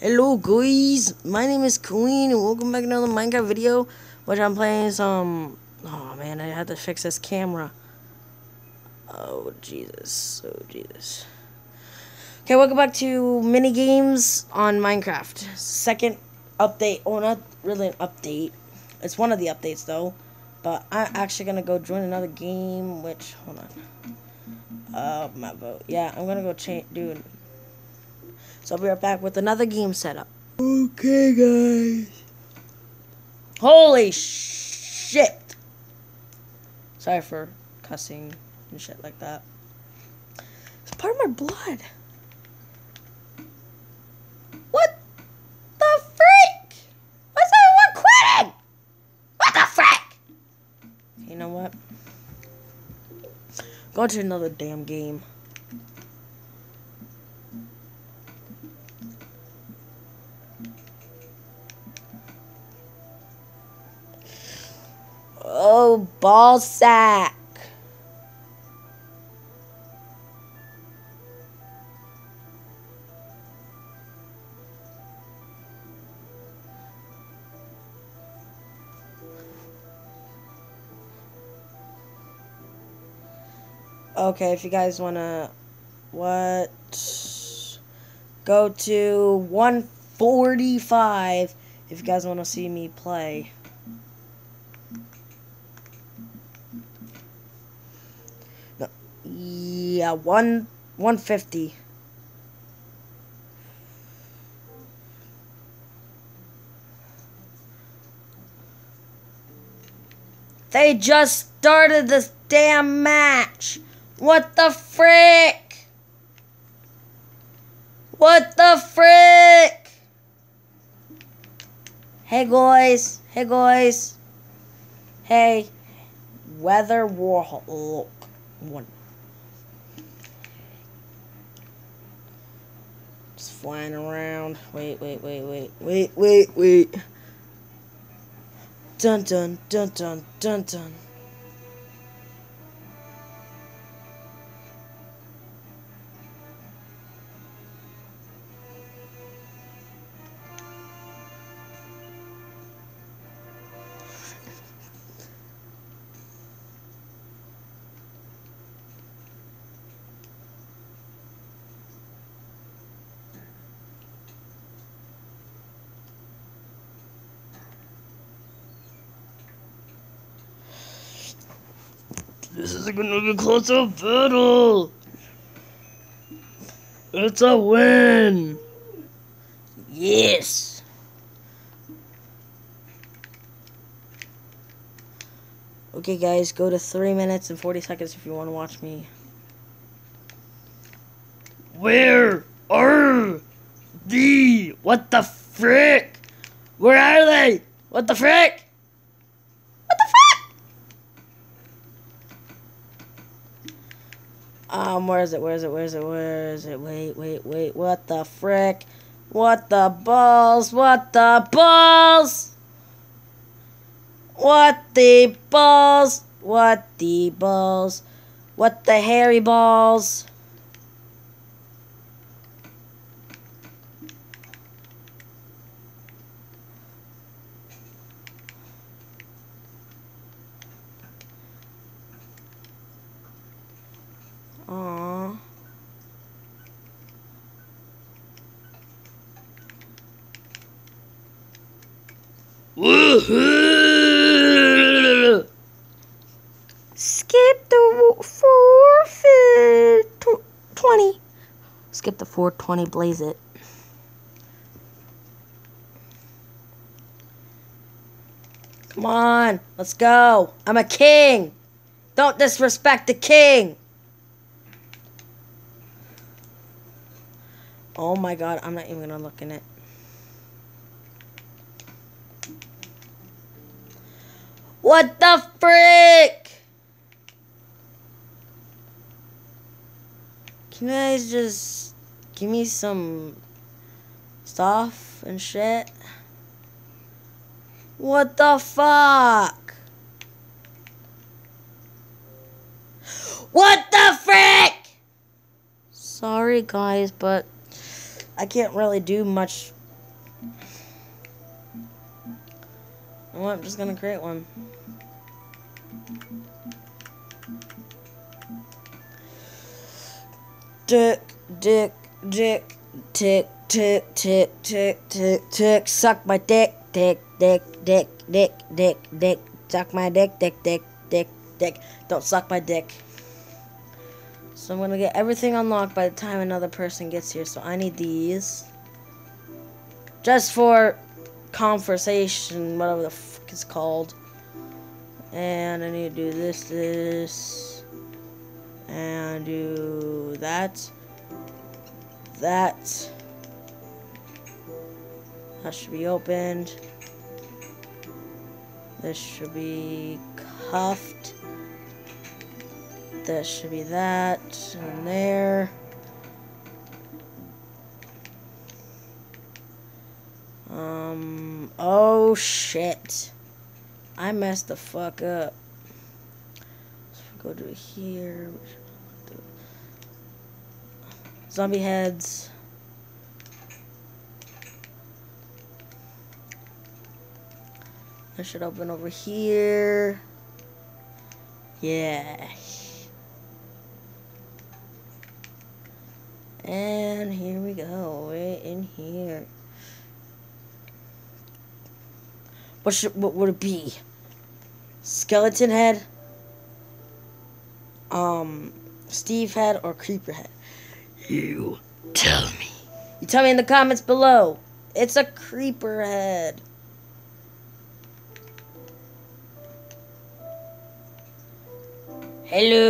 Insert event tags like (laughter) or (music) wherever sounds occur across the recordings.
Hello guys, my name is Queen and welcome back to another Minecraft video which I'm playing some oh man I had to fix this camera. Oh Jesus oh Jesus. Okay welcome back to mini games on Minecraft. Second update oh not really an update. It's one of the updates though but I'm actually gonna go join another game which hold on. Uh my vote. Yeah I'm gonna go change do so I'll be right back with another game setup. Okay, guys. Holy shit! Sorry for cussing and shit like that. It's part of my blood. What the frick? What's everyone quitting? What the frick? You know what? Go to another damn game. Ball sack. Okay, if you guys want to, what, go to 145 if you guys want to see me play. Yeah, one one fifty. They just started this damn match. What the frick? What the frick? Hey guys. Hey guys. Hey. Weather Warhol. One. Flying around. Wait, wait, wait, wait, wait, wait, wait. Dun dun dun dun dun dun. This is gonna be close to battle. It's a win. Yes. Okay, guys, go to 3 minutes and 40 seconds if you want to watch me. Where are the. What the frick? Where are they? What the frick? Um, where is it? Where is it? Where is it? Where is it? Wait, wait, wait. What the frick? What the balls? What the balls? What the balls? What the balls? What the hairy balls? Skip the forfeit. Twenty. Skip the 420, blaze it. Come on, let's go. I'm a king. Don't disrespect the king. Oh my god, I'm not even gonna look in it. What the frick? Can you guys just give me some stuff and shit? What the fuck? What the frick? Sorry guys, but I can't really do much Well, I'm just gonna create one. Dick, dick, dick, tick, tick, tick, tick, tick, tick, suck my dick, dick, dick, dick, dick, dick, dick, suck my dick, dick, dick, dick, dick. Don't suck my dick. So I'm gonna get everything unlocked by the time another person gets here. So I need these. Just for conversation, whatever the fuck it's called. And I need to do this, this, and do that, that. That should be opened. This should be cuffed. This should be that, and there. Um, oh shit. I messed the fuck up. Go to here. Zombie heads. I should open over here. Yeah. And here we go, right in here. What should what would it be? Skeleton head, um, Steve head, or creeper head? You tell me. You tell me in the comments below. It's a creeper head. Hello.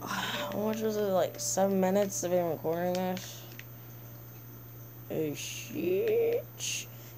How much was it? Like seven minutes of being recording this? Oh shit.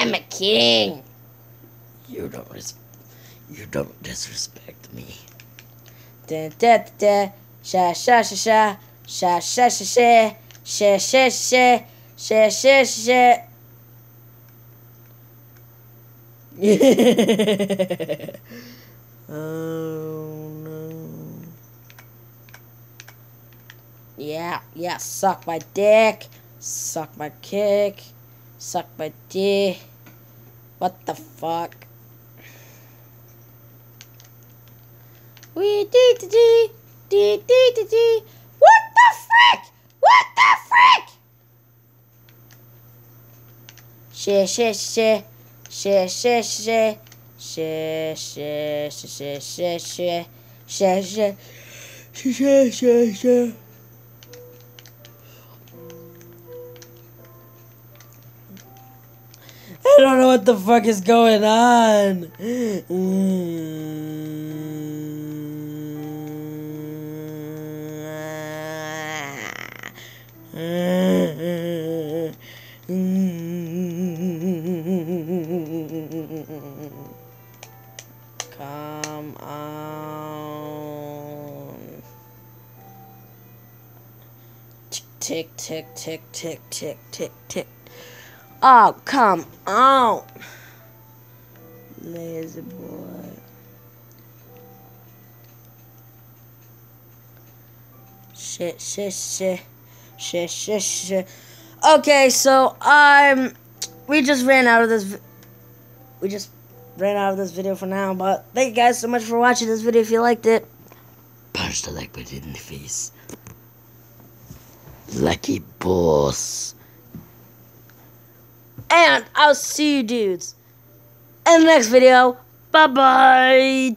I'm a king. You don't res- you don't disrespect me. Da da da da. sha sha sha sha sha sha sha sha sha sha sha sha sha (laughs) oh no. Yeah, yeah, suck my dick, suck my kick, suck my dick. What the fuck? We dee dee dee dee dee dee dee. What the frick? What the frick? Shit, shit, shit, shit, shit, shit, shit, shit, shit, shit, shit, shit, shit, shit, shit, shit, shit. I don't know what the fuck is going on. Come on. Tick, tick, tick, tick, tick, tick, tick. Oh, come on. Lazy boy. Shit, shit, shit. Shit, shit, shit. Okay, so, um, we just ran out of this. We just ran out of this video for now, but thank you guys so much for watching this video. If you liked it, punch the like button in the face. Lucky boss. And I'll see you dudes in the next video. Bye bye.